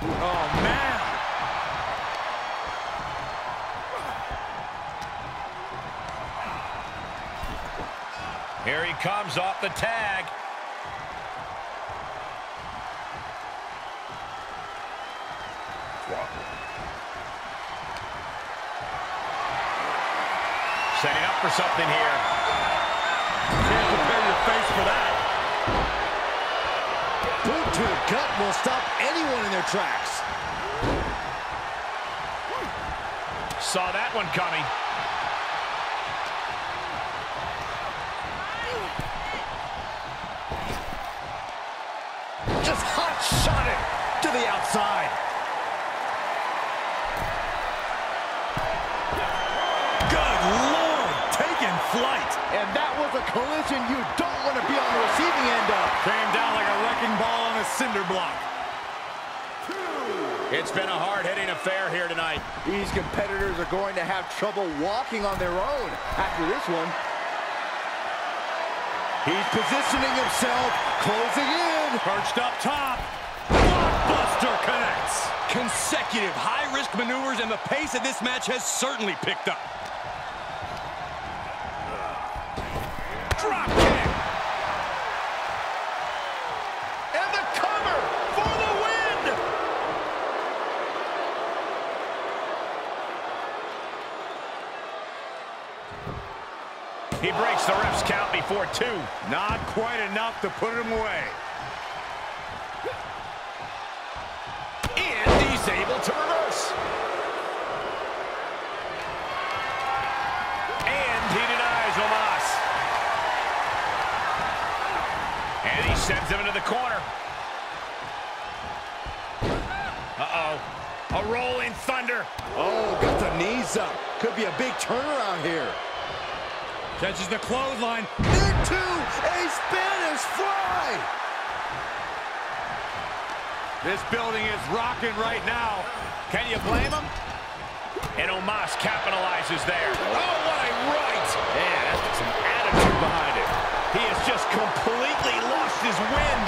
Oh, man. Here he comes off the tag. Setting up for something here. Can't prepare your face for that. Boot to the gut will stop anyone in their tracks. Saw that one coming. Just hot shot it to the outside. Good Lord, taking flight. And that was a collision you don't want to be on the receiving end of. Came down like a wrecking ball on a cinder block. It's been a hard-hitting affair here tonight. These competitors are going to have trouble walking on their own after this one. He's positioning himself, closing in. Perched up top. Blockbuster connects. Consecutive high-risk maneuvers, and the pace of this match has certainly picked up. Drop kick. And the cover for the win! He breaks the ref's count before two. Not quite enough to put him away. A rolling thunder. Oh, got the knees up. Could be a big turnaround here. Catches the clothesline. Into a Spanish fly! This building is rocking right now. Can you blame him? And Omos capitalizes there. Oh, oh what a right! Yeah, that's some attitude behind it. He has just completely lost his wind.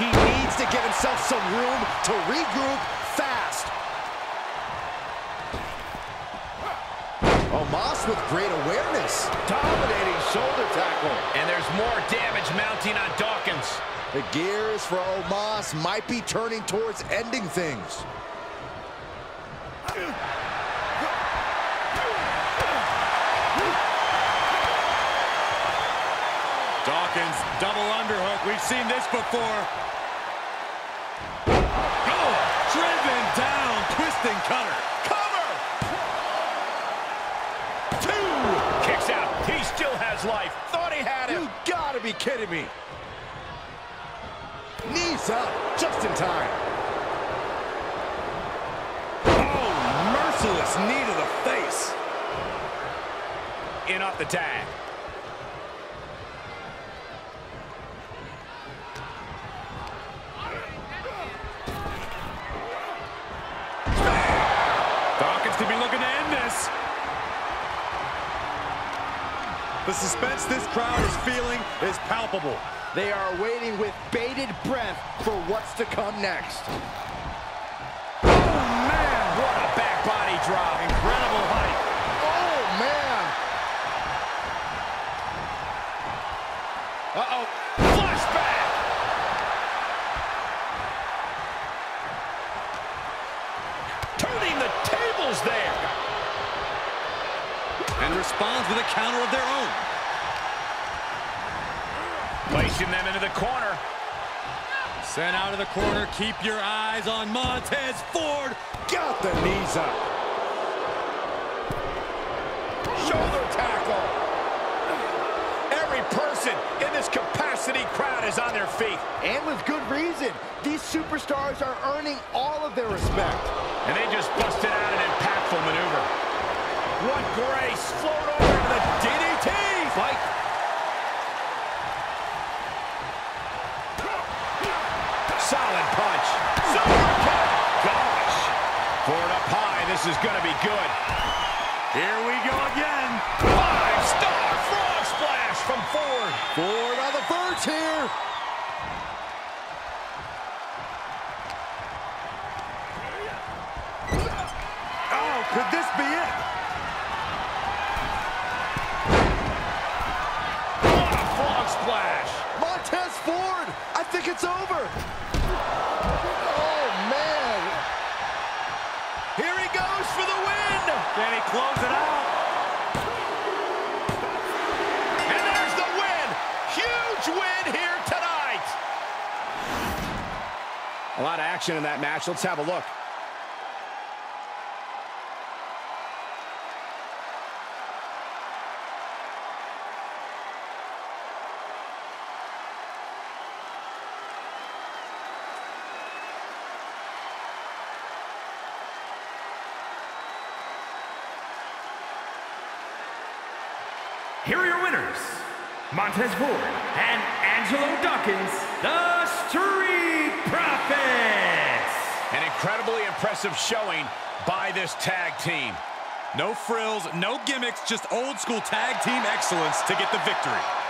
He needs to give himself some room to regroup Omos with great awareness. Dominating shoulder tackle. And there's more damage mounting on Dawkins. The gears for Omos might be turning towards ending things. Dawkins, double underhook. We've seen this before. Oh, driven down, twisting cutter. Cover! Two! Kicks out. He life. Thought he had him. You gotta be kidding me. Knees up, just in time. Oh, merciless knee to the face. In off the tag. Dawkins could be looking to end this. The suspense this crowd is feeling is palpable. They are waiting with bated breath for what's to come next. Responds with a counter of their own. Placing them into the corner. Sent out of the corner. Keep your eyes on Montez Ford. Got the knees up. Shoulder tackle. Every person in this capacity crowd is on their feet. And with good reason. These superstars are earning all of their respect. And they just busted out an impactful maneuver. What DDT. Fight. Solid punch. Gosh. Ford up high. This is going to be good. Here we go again. Five-star frog splash from Ford. Ford on the verge here. splash. Montez Ford, I think it's over. Oh, man. Here he goes for the win. Can he close it out? And there's the win. Huge win here tonight. A lot of action in that match. Let's have a look. Here are your winners, Montez Ford and Angelo Dawkins, the Street Profits. An incredibly impressive showing by this tag team. No frills, no gimmicks, just old school tag team excellence to get the victory.